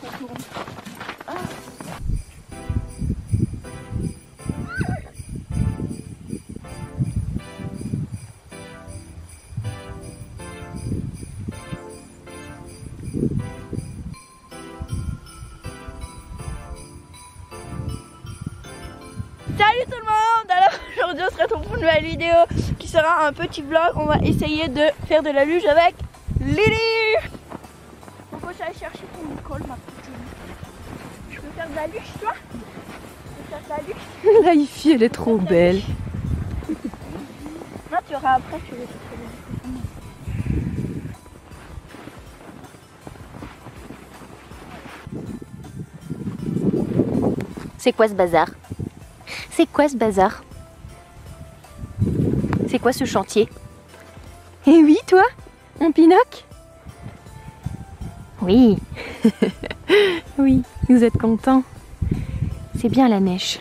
Salut tout le monde Alors aujourd'hui on se retrouve pour une nouvelle vidéo qui sera un petit vlog. On va essayer de faire de la luge avec Lily Faut aller chercher ton école ma petite Julie. Tu veux faire de la luge toi Tu veux faire de la luge La fille, elle est trop belle. Non tu auras après tu veux faire de la luge. C'est quoi ce bazar C'est quoi ce bazar C'est quoi ce chantier Eh oui, toi Mon Pinoc Oui. oui, vous êtes content. C'est bien la neige.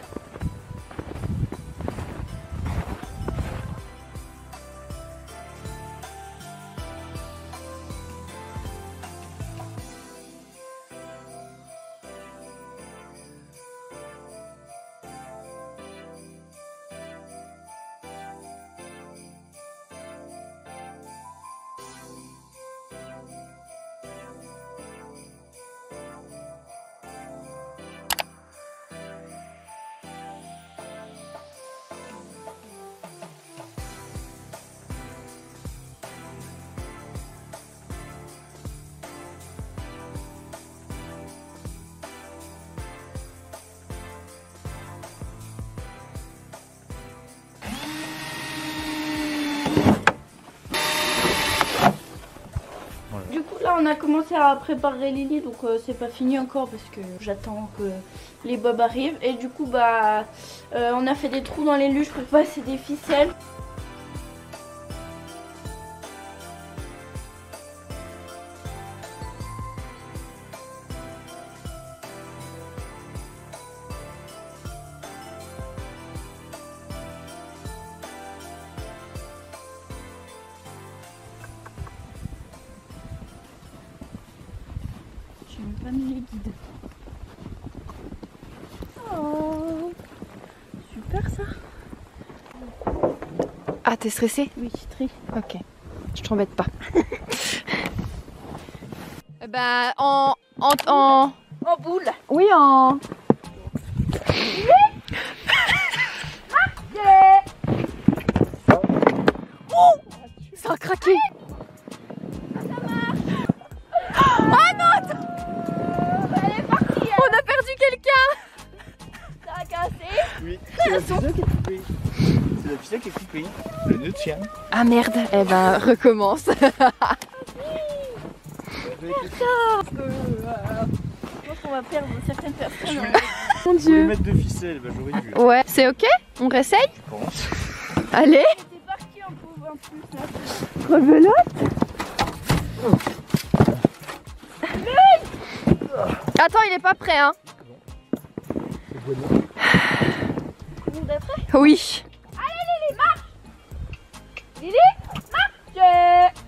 A commencé à préparer Lily donc euh, c'est pas fini encore parce que j'attends que les bobs arrivent et du coup bah euh, on a fait des trous dans les luges pour passer des ficelles. Ah, t'es stressée Oui, très. Ok. Je t'embête pas. bah, en. En. en... En boule. Oui, en. Oh Ça a craqué Oh non attends Elle est partie. On a perdu quelqu'un Ça a cassé. Oui. C'est la ficelle qui est coupée. Le nœud tient. Ah merde Eh ben, recommence Je pense qu'on va perdre certaines personnes. Mon dieu mettre deux ficelles, bah j'aurais dû. Ouais, c'est ok? On réessaye? Je pense. Allez C'est parti un peu en plus là. Rebelote Attends, il est pas prêt, hein Tout le monde est prêt Oui. Allez Lily, marche.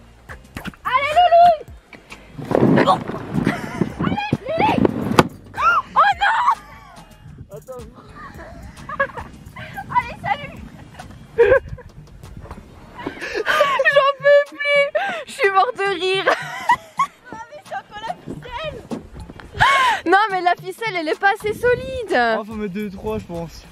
Lily, marche Allez Lily. Allez Lily. Allez, salut. J'en peux plus. Je suis morte de rire. Ah mais c'est encore la ficelle. Non, mais la ficelle, elle est pas assez solide. Oh, faut mettre deux, trois, je pense.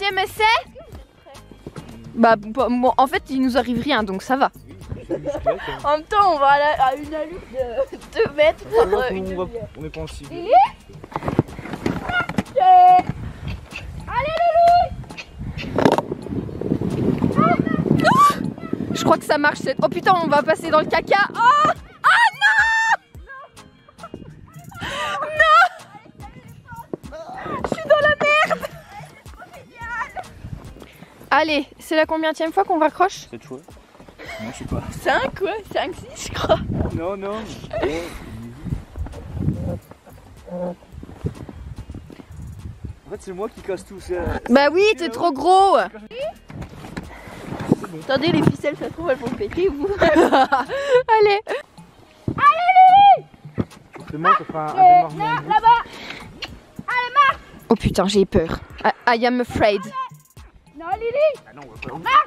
Troisième essai Bah, bah, bon, en fait, il nous arrive rien, donc ça va. En même temps, on va à, la- à une allure de 2 mètres par euh, une on, va, demi-heure. on est pas en cible. Lily Allez Lily Je crois que ça marche cette... Oh putain, on va passer dans le caca Oh Allez, c'est la combienième fois qu'on raccroche Cette fois Non, je sais pas. 5 ouais, 5, 6 je crois. Non, non. En fait, c'est moi qui casse tout. c'est- Bah oui, t'es trop gros. Attendez, les ficelles, ça se trouve, elles vont péter, vous. Allez. C'est moi qui fera un, un démarrement. Là-bas Oh putain, j'ai peur. I, I am afraid. Non, Lily. Ah non, on va pas.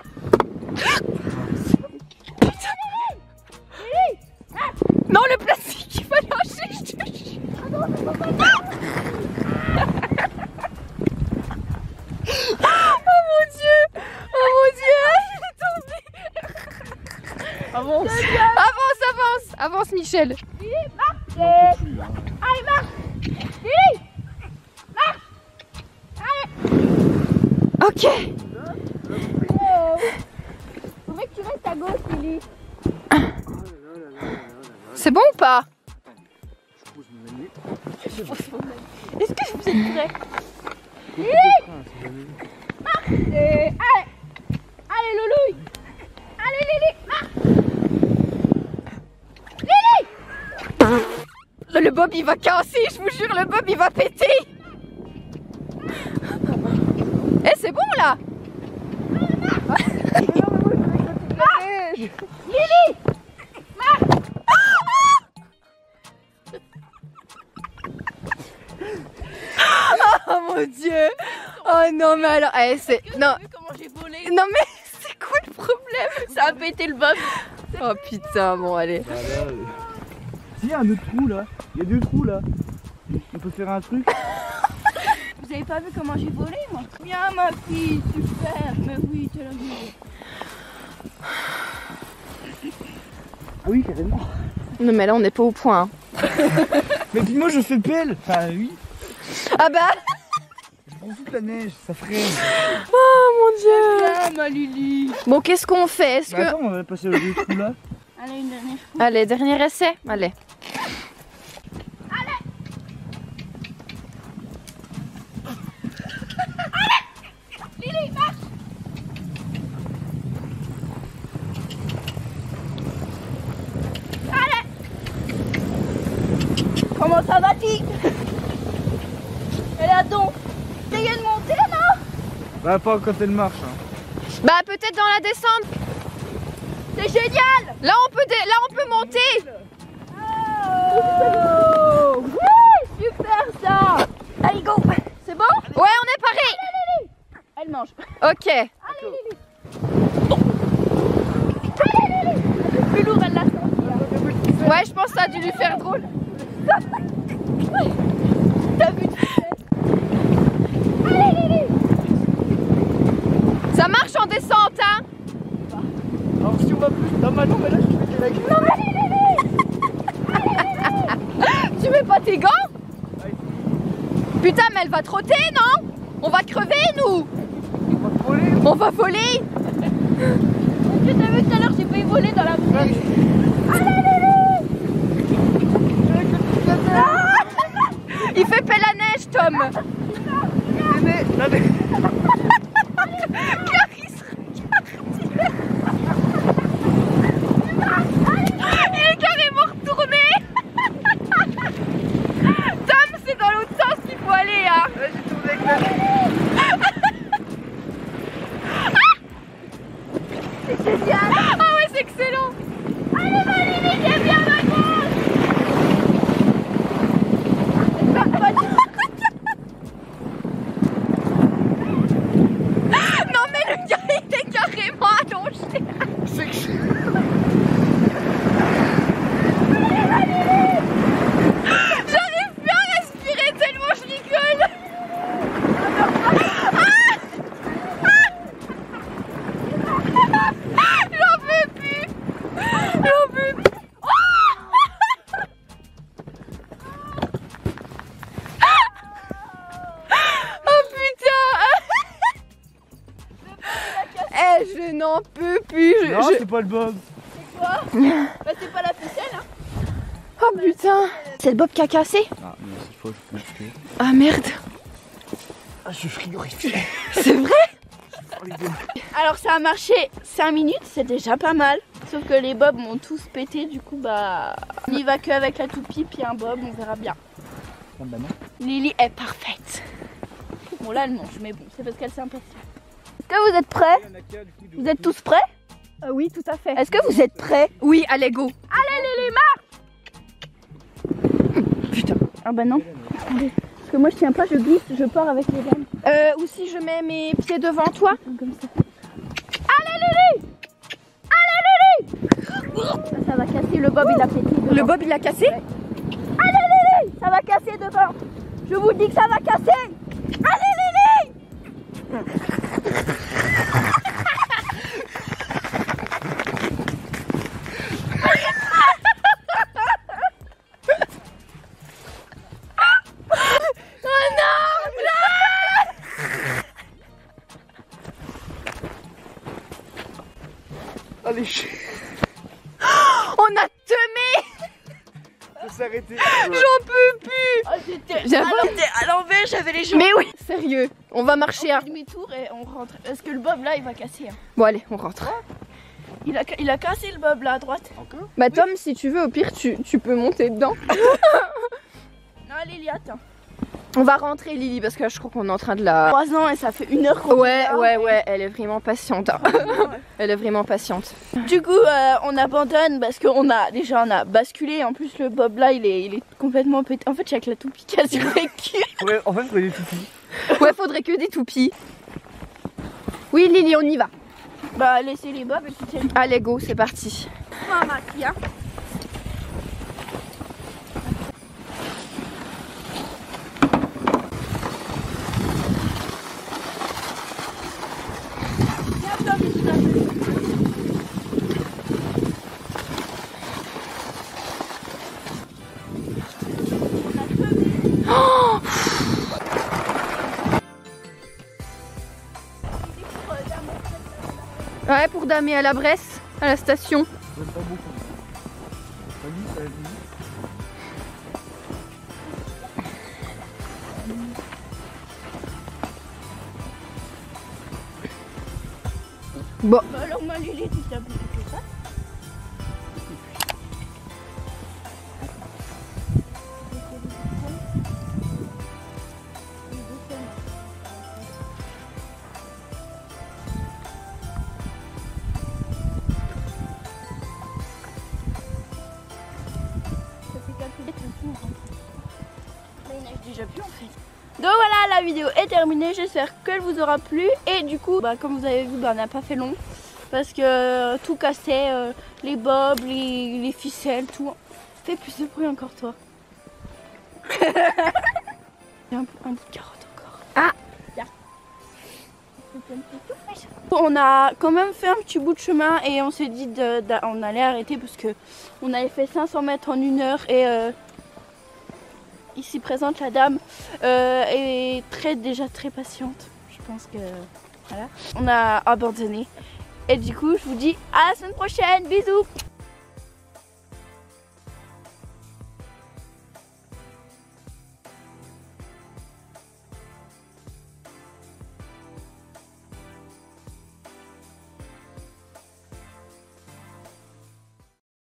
Non, le plastique, il va lâcher, je te jure. Oh mon dieu. Oh mon dieu. Il est tombé Avance Avance, avance Avance, Michel Ok Est-ce que vous êtes prêts Et allez. Allez, Loulouille Allez, Lily marche Le bob il va casser, je vous jure, le bob il va péter mon dieu Oh non mais alors, eh, c'est... Non, vu comment j'ai volé non mais c'est quoi le problème? Ça a pété le bob Oh putain, bon allez. Voilà. S'il y a un autre trou là, il y a deux trous là. On peut faire un truc Vous avez pas vu comment j'ai volé, moi? Bien, ma fille, super Mais oui, tu l'as vu Ah oui, carrément. Non mais là on n'est pas au point. hein. Mais puis moi je fais pelle Enfin oui, Ah bah je prends toute la neige, ça freine. Oh mon dieu. Ah, ma Lily Bon qu'est-ce qu'on fait? Est-ce Mais que... attends, on va passer au deux trous là. Allez, une dernière Allez, dernier essai. Allez. Comment ça va, Tic Elle a donc essayé de monter, non Bah pas quand elle marche. Hein. Bah peut-être dans la descente. C'est génial Là on peut, dé- là on peut monter. Oh Oui, super ça Allez, go C'est bon Ouais, on est pareil. Elle mange. Ok. C'est plus lourd, elle l'a senti. hein. Ouais, je pense que ça a dû lui faire drôle. T'as vu Ça marche en descente, hein Alors si on va plus. Non, mais non, mais là je la gueule. Tu mets pas tes gants Putain, mais elle va trotter, non On va crever, nous On va voler. On va t'ai vu tout à l'heure, j'ai failli voler dans la pluie. Il fait paix la neige, Tom non, mais- Clarisse, regarde Il est carrément retourné Tom, c'est dans l'autre sens qu'il faut aller, hein Ouais, j'ai tourné avec la Ah ouais, c'est excellent Non mais le gars, il est carrément allongé C'est que J'arrive plus à respirer tellement je rigole J'en peux plus J'en peux plus Oh putain Eh, je n'en peux plus c'est pas le bob. Bah, c'est pas la ficelle, hein. Oh putain C'est le bob qui a cassé Ah, mais cette fois je pense que. Ah merde Ah, je suis frigorifié. C'est vrai? Alors, ça a marché 5 minutes, c'est déjà pas mal. Sauf que les bobs m'ont tous pété, du coup, bah. On y va que avec la toupie, puis un bob, on verra bien. Ah, bah non. Lily est parfaite. Bon là elle mange, mais bon, c'est parce qu'elle s'impatiente. Est-ce que vous êtes prêts? Vous êtes tous prêts? Euh, oui, tout à fait. Est-ce que vous êtes prêts? Oui, allez, go. Putain. Ah bah non. Attendez. Parce que moi je tiens pas, je glisse, je pars avec les dames. Euh, ou si je mets mes pieds devant toi Comme ça. Allez Lily Allez Lily Ça va casser, le bob il a pété. devant. Le bob, il a cassé? Allez Lily Ça va casser devant. Je vous dis que ça va casser. Allez Lily Allez, On a temé faut s'arrêter. J'en peux plus oh, J'étais ah, j'étais à l'envers, j'avais les jambes. Mais oui Sérieux, on va On marcher fait à... demi-tour et on rentre. Parce que le bob là il va casser. hein. Bon, allez, on rentre. Il, a, il a cassé le bob là à droite. Encore? Bah Tom, si tu veux, au pire, tu, tu peux monter dedans. Non Lily attends. On va rentrer, Lily, parce que là, je crois qu'on est en train de la... 3 ans et ça fait une heure qu'on Ouais, est ouais, ouais, elle est vraiment patiente. hein. Elle est vraiment patiente. Du coup, euh, on abandonne parce qu'on a déjà on a basculé. En plus, le bob là, il est, il est complètement pété. En fait, j'ai avec la toupie quasi vécu. Ouais, En fait, il faudrait des toupies. Ouais, faudrait que des toupies. Oui, Lily, on y va. Bah, laissez les bobs et tu tiens Allez, go, c'est parti. hein. Viens, Tom, je t'appelle. Ouais, pour damer à la Bresse, à la station. Bon, Bah, alors, moi, Lily, tu t'appelles J'espère qu'elle vous aura plu. Et du coup, bah, comme vous avez vu, bah, on n'a pas fait long. Parce que euh, tout cassait, euh, les bobs, les, les ficelles, tout. Fais plus de bruit encore toi. Un, bout de carotte encore. Ah Tiens. On a quand même fait un petit bout de chemin et on s'est dit de- on allait arrêter parce que on avait fait 500 mètres en une heure et euh, ici présente la dame euh, est très déjà très patiente. Je pense que voilà. On a abandonné et du coup je vous dis à la semaine prochaine. Bisous.